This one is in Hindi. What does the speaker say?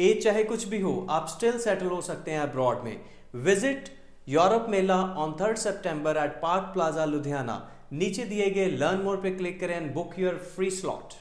एज चाहे कुछ भी हो, आप स्टिल सेटल हो सकते हैं अब्रॉड में। Visit Europe mela on third September at park plaza Ludhiana नीचे दिए गए लर्न मोर पे क्लिक करें and book your free slot